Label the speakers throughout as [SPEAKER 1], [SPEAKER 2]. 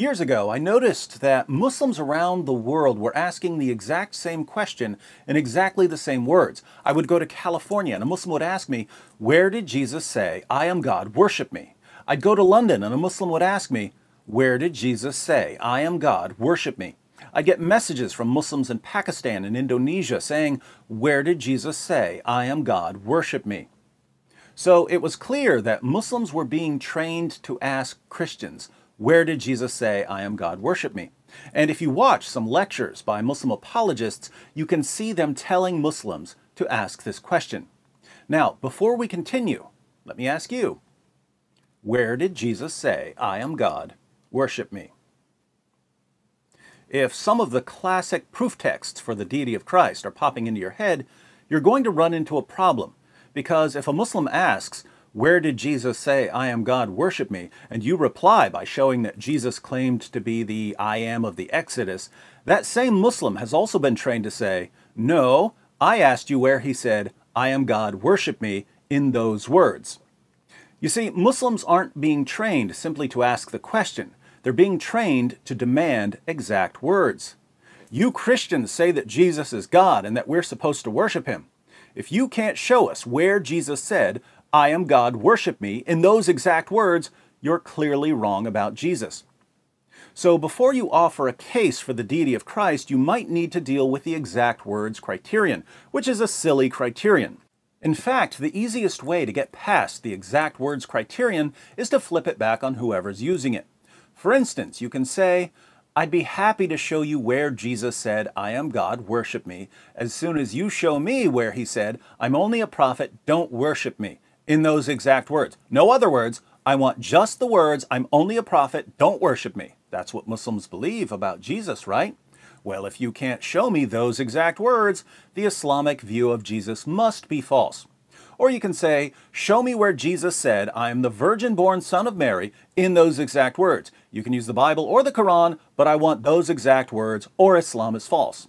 [SPEAKER 1] Years ago, I noticed that Muslims around the world were asking the exact same question in exactly the same words. I would go to California and a Muslim would ask me, Where did Jesus say, I am God, worship me? I'd go to London and a Muslim would ask me, Where did Jesus say, I am God, worship me? I'd get messages from Muslims in Pakistan and Indonesia saying, Where did Jesus say, I am God, worship me? So it was clear that Muslims were being trained to ask Christians, where did Jesus say, I am God, worship me? And if you watch some lectures by Muslim apologists, you can see them telling Muslims to ask this question. Now, before we continue, let me ask you, where did Jesus say, I am God, worship me? If some of the classic proof texts for the deity of Christ are popping into your head, you're going to run into a problem. Because if a Muslim asks, where did Jesus say, I am God, worship me? And you reply by showing that Jesus claimed to be the I am of the Exodus. That same Muslim has also been trained to say, No, I asked you where he said, I am God, worship me, in those words. You see, Muslims aren't being trained simply to ask the question. They're being trained to demand exact words. You Christians say that Jesus is God and that we're supposed to worship him. If you can't show us where Jesus said, I am God, worship me, in those exact words, you're clearly wrong about Jesus. So before you offer a case for the deity of Christ, you might need to deal with the exact words criterion, which is a silly criterion. In fact, the easiest way to get past the exact words criterion is to flip it back on whoever's using it. For instance, you can say, I'd be happy to show you where Jesus said, I am God, worship me, as soon as you show me where he said, I'm only a prophet, don't worship me in those exact words. No other words. I want just the words, I'm only a prophet, don't worship me. That's what Muslims believe about Jesus, right? Well, if you can't show me those exact words, the Islamic view of Jesus must be false. Or you can say, show me where Jesus said, I am the virgin born son of Mary, in those exact words. You can use the Bible or the Quran, but I want those exact words, or Islam is false.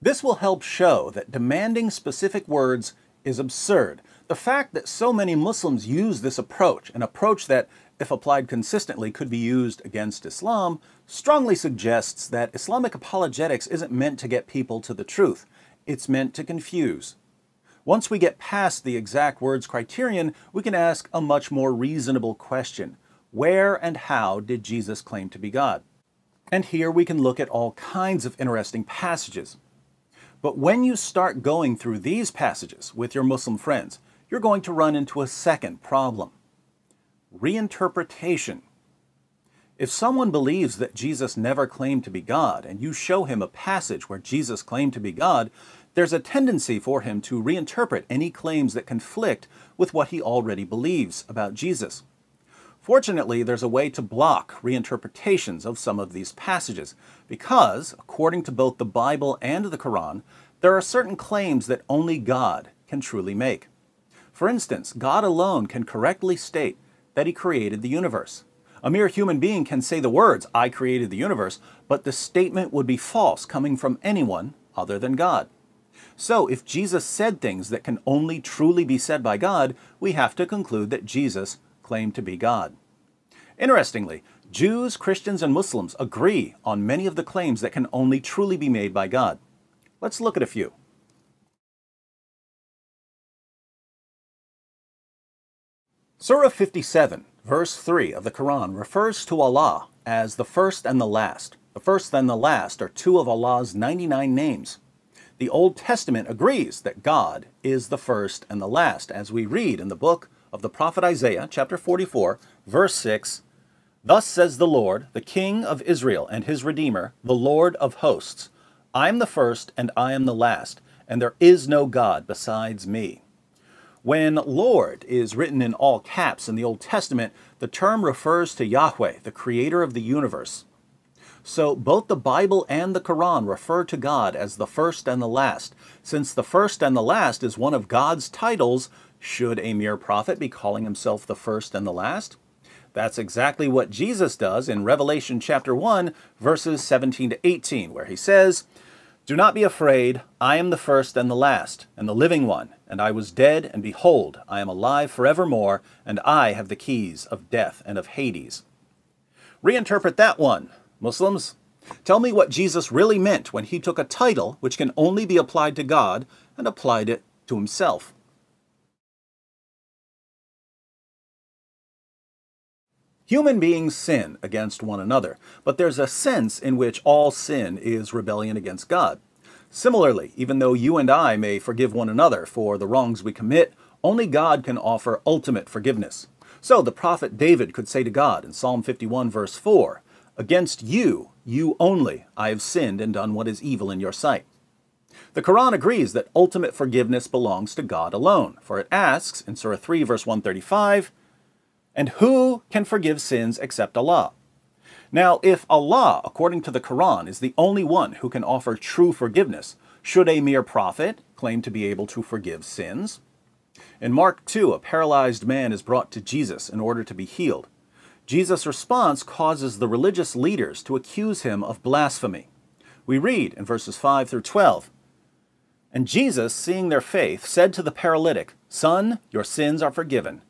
[SPEAKER 1] This will help show that demanding specific words is absurd, the fact that so many Muslims use this approach, an approach that, if applied consistently, could be used against Islam, strongly suggests that Islamic apologetics isn't meant to get people to the truth. It's meant to confuse. Once we get past the exact words criterion, we can ask a much more reasonable question. Where and how did Jesus claim to be God? And here we can look at all kinds of interesting passages. But when you start going through these passages with your Muslim friends, you're going to run into a second problem. Reinterpretation. If someone believes that Jesus never claimed to be God, and you show him a passage where Jesus claimed to be God, there's a tendency for him to reinterpret any claims that conflict with what he already believes about Jesus. Fortunately, there's a way to block reinterpretations of some of these passages, because, according to both the Bible and the Quran, there are certain claims that only God can truly make. For instance, God alone can correctly state that he created the universe. A mere human being can say the words, I created the universe, but the statement would be false coming from anyone other than God. So, if Jesus said things that can only truly be said by God, we have to conclude that Jesus claimed to be God. Interestingly, Jews, Christians, and Muslims agree on many of the claims that can only truly be made by God. Let's look at a few. Surah 57, verse 3 of the Quran refers to Allah as the first and the last. The first and the last are two of Allah's 99 names. The Old Testament agrees that God is the first and the last, as we read in the book of the prophet Isaiah, chapter 44, verse 6 Thus says the Lord, the King of Israel and his Redeemer, the Lord of hosts I am the first and I am the last, and there is no God besides me. When Lord is written in all caps in the Old Testament, the term refers to Yahweh, the creator of the universe. So both the Bible and the Quran refer to God as the first and the last. Since the first and the last is one of God's titles, should a mere prophet be calling himself the first and the last? That's exactly what Jesus does in Revelation chapter 1, verses 17 to 18, where he says, do not be afraid, I am the first and the last, and the living one, and I was dead, and behold, I am alive forevermore, and I have the keys of death and of Hades. Reinterpret that one, Muslims. Tell me what Jesus really meant when he took a title which can only be applied to God and applied it to himself. Human beings sin against one another, but there's a sense in which all sin is rebellion against God. Similarly, even though you and I may forgive one another for the wrongs we commit, only God can offer ultimate forgiveness. So the prophet David could say to God in Psalm 51, verse 4, Against you, you only, I have sinned and done what is evil in your sight. The Quran agrees that ultimate forgiveness belongs to God alone, for it asks in Surah 3, verse 135, and who can forgive sins except Allah? Now, if Allah, according to the Quran, is the only one who can offer true forgiveness, should a mere prophet claim to be able to forgive sins? In Mark 2, a paralyzed man is brought to Jesus in order to be healed. Jesus' response causes the religious leaders to accuse him of blasphemy. We read in verses 5 through 12 And Jesus, seeing their faith, said to the paralytic, Son, your sins are forgiven.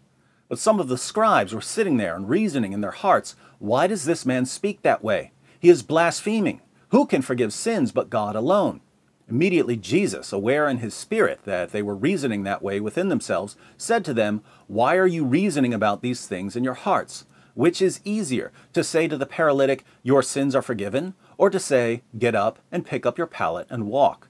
[SPEAKER 1] But some of the scribes were sitting there and reasoning in their hearts, Why does this man speak that way? He is blaspheming. Who can forgive sins but God alone? Immediately Jesus, aware in his spirit that they were reasoning that way within themselves, said to them, Why are you reasoning about these things in your hearts? Which is easier, to say to the paralytic, Your sins are forgiven, or to say, Get up and pick up your pallet and walk?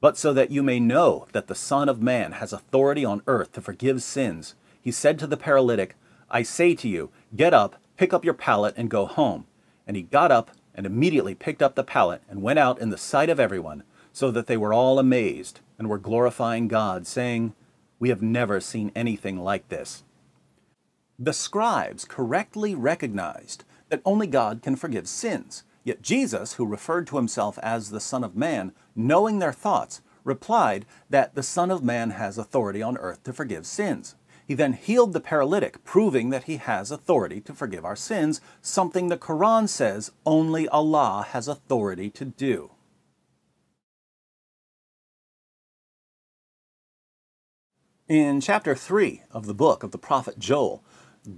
[SPEAKER 1] But so that you may know that the Son of Man has authority on earth to forgive sins, he said to the paralytic, I say to you, get up, pick up your pallet, and go home. And he got up and immediately picked up the pallet and went out in the sight of everyone, so that they were all amazed and were glorifying God, saying, We have never seen anything like this. The scribes correctly recognized that only God can forgive sins. Yet Jesus, who referred to himself as the Son of Man, knowing their thoughts, replied that the Son of Man has authority on earth to forgive sins. He then healed the paralytic, proving that he has authority to forgive our sins, something the Quran says only Allah has authority to do. In chapter 3 of the book of the prophet Joel,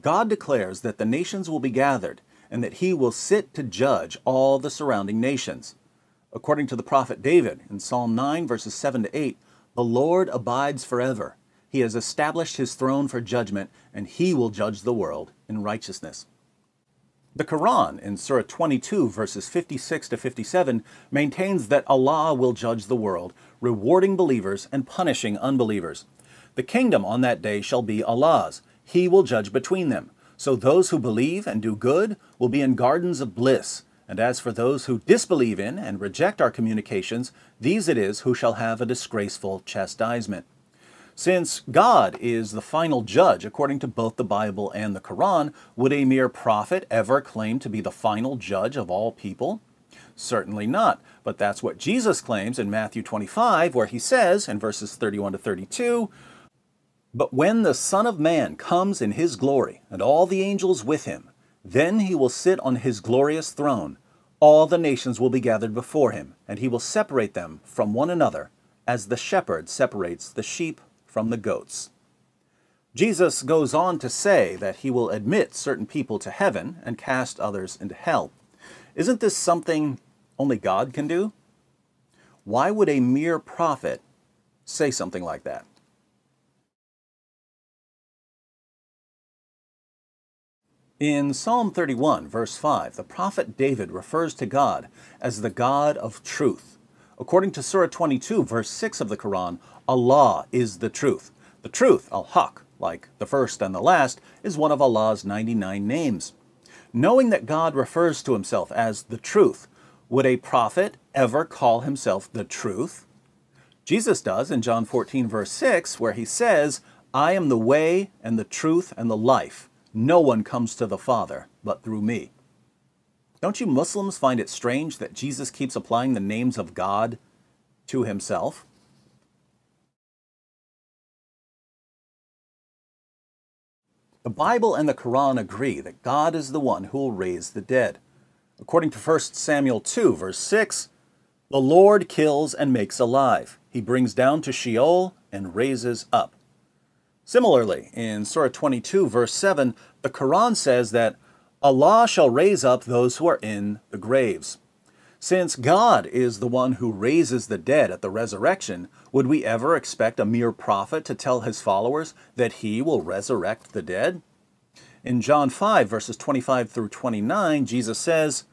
[SPEAKER 1] God declares that the nations will be gathered and that he will sit to judge all the surrounding nations. According to the prophet David in Psalm 9, verses 7 to 8, the Lord abides forever he has established his throne for judgment, and he will judge the world in righteousness. The Quran, in Surah 22, verses 56 to 57, maintains that Allah will judge the world, rewarding believers and punishing unbelievers. The kingdom on that day shall be Allah's. He will judge between them. So those who believe and do good will be in gardens of bliss. And as for those who disbelieve in and reject our communications, these it is who shall have a disgraceful chastisement. Since God is the final judge according to both the Bible and the Quran, would a mere prophet ever claim to be the final judge of all people? Certainly not. But that's what Jesus claims in Matthew 25, where he says in verses 31 to 32, But when the Son of Man comes in his glory, and all the angels with him, then he will sit on his glorious throne. All the nations will be gathered before him, and he will separate them from one another, as the shepherd separates the sheep from the goats. Jesus goes on to say that he will admit certain people to heaven and cast others into hell. Isn't this something only God can do? Why would a mere prophet say something like that? In Psalm 31, verse 5, the prophet David refers to God as the God of truth. According to Surah 22, verse 6 of the Quran, Allah is the truth. The truth, Al-Haq, like the first and the last, is one of Allah's 99 names. Knowing that God refers to himself as the truth, would a prophet ever call himself the truth? Jesus does in John 14, verse 6, where he says, I am the way and the truth and the life. No one comes to the Father but through me. Don't you Muslims find it strange that Jesus keeps applying the names of God to himself? The Bible and the Quran agree that God is the one who will raise the dead. According to 1 Samuel 2, verse 6, the Lord kills and makes alive. He brings down to Sheol and raises up. Similarly, in Surah 22, verse 7, the Quran says that Allah shall raise up those who are in the graves. Since God is the one who raises the dead at the resurrection, would we ever expect a mere prophet to tell his followers that he will resurrect the dead? In John 5, verses 25 through 29, Jesus says,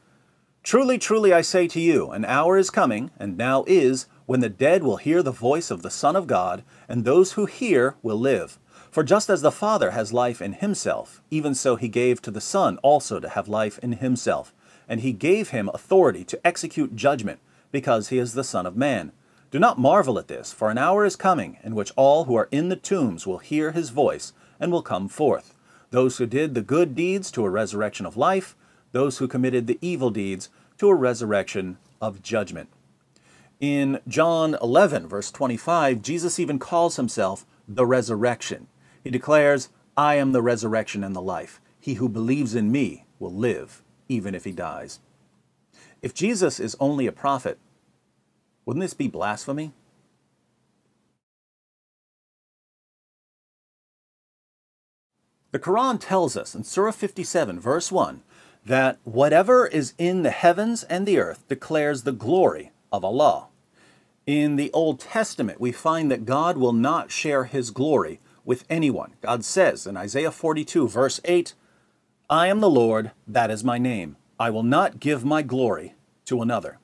[SPEAKER 1] Truly, truly, I say to you, an hour is coming, and now is, when the dead will hear the voice of the Son of God, and those who hear will live. For just as the Father has life in himself, even so he gave to the Son also to have life in himself and he gave him authority to execute judgment, because he is the Son of Man. Do not marvel at this, for an hour is coming in which all who are in the tombs will hear his voice and will come forth. Those who did the good deeds to a resurrection of life, those who committed the evil deeds to a resurrection of judgment. In John 11, verse 25, Jesus even calls himself the resurrection. He declares, I am the resurrection and the life. He who believes in me will live even if he dies. If Jesus is only a prophet, wouldn't this be blasphemy? The Quran tells us in Surah 57, verse 1, that whatever is in the heavens and the earth declares the glory of Allah. In the Old Testament, we find that God will not share his glory with anyone. God says in Isaiah 42, verse 8, I am the Lord, that is my name. I will not give my glory to another.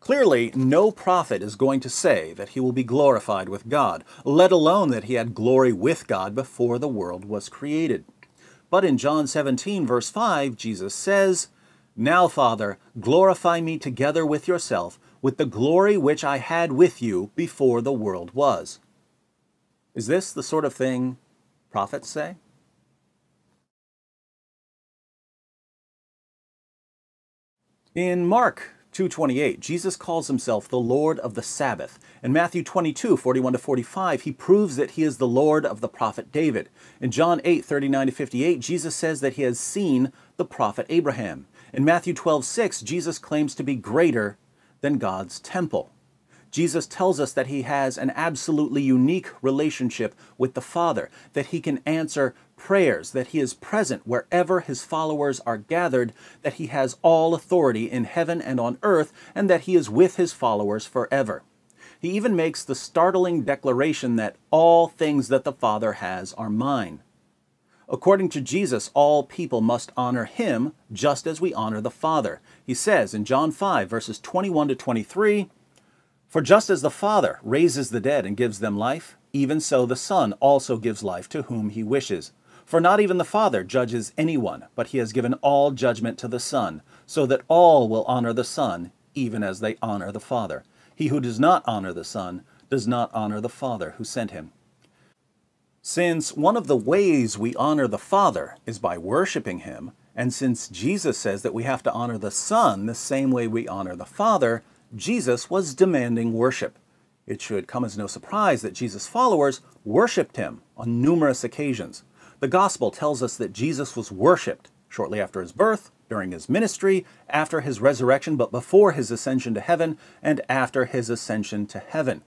[SPEAKER 1] Clearly, no prophet is going to say that he will be glorified with God, let alone that he had glory with God before the world was created. But in John 17, verse 5, Jesus says, Now, Father, glorify me together with yourself, with the glory which I had with you before the world was. Is this the sort of thing prophets say? In Mark 2.28, Jesus calls himself the Lord of the Sabbath. In Matthew 22, 41 to 45, he proves that he is the Lord of the prophet David. In John 8, 39 to 58, Jesus says that he has seen the prophet Abraham. In Matthew 12, 6, Jesus claims to be greater than God's temple. Jesus tells us that he has an absolutely unique relationship with the Father, that he can answer prayers, that he is present wherever his followers are gathered, that he has all authority in heaven and on earth, and that he is with his followers forever. He even makes the startling declaration that all things that the Father has are mine. According to Jesus, all people must honor him just as we honor the Father. He says in John 5, verses 21 to 23, for just as the Father raises the dead and gives them life, even so the Son also gives life to whom he wishes. For not even the Father judges anyone, but he has given all judgment to the Son, so that all will honor the Son, even as they honor the Father. He who does not honor the Son does not honor the Father who sent him. Since one of the ways we honor the Father is by worshiping him, and since Jesus says that we have to honor the Son the same way we honor the Father, Jesus was demanding worship. It should come as no surprise that Jesus' followers worshiped him on numerous occasions. The gospel tells us that Jesus was worshiped shortly after his birth, during his ministry, after his resurrection, but before his ascension to heaven, and after his ascension to heaven.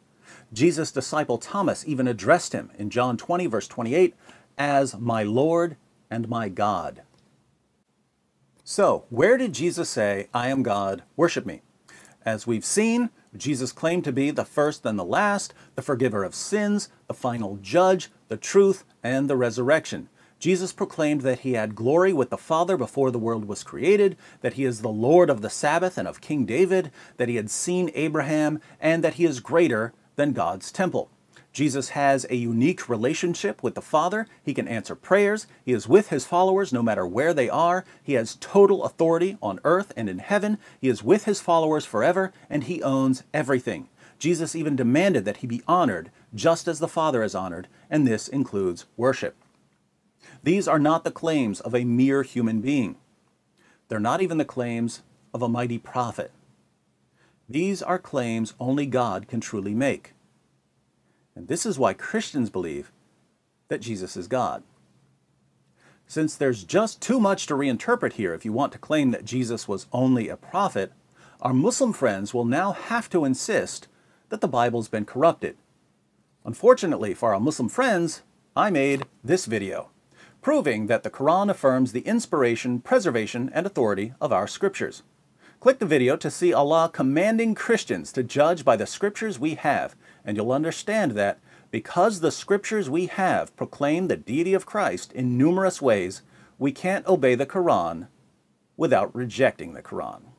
[SPEAKER 1] Jesus' disciple Thomas even addressed him in John 20, verse 28, as my Lord and my God. So, where did Jesus say, I am God, worship me? As we've seen, Jesus claimed to be the first and the last, the forgiver of sins, the final judge, the truth, and the resurrection. Jesus proclaimed that he had glory with the Father before the world was created, that he is the Lord of the Sabbath and of King David, that he had seen Abraham, and that he is greater than God's temple. Jesus has a unique relationship with the Father. He can answer prayers. He is with his followers no matter where they are. He has total authority on earth and in heaven. He is with his followers forever, and he owns everything. Jesus even demanded that he be honored just as the Father is honored, and this includes worship. These are not the claims of a mere human being. They're not even the claims of a mighty prophet. These are claims only God can truly make. And this is why Christians believe that Jesus is God. Since there's just too much to reinterpret here if you want to claim that Jesus was only a prophet, our Muslim friends will now have to insist that the Bible's been corrupted. Unfortunately for our Muslim friends, I made this video. proving that the Quran affirms the inspiration, preservation, and authority of our scriptures. Click the video to see Allah commanding Christians to judge by the scriptures we have, and you'll understand that because the scriptures we have proclaim the deity of Christ in numerous ways, we can't obey the Quran without rejecting the Quran.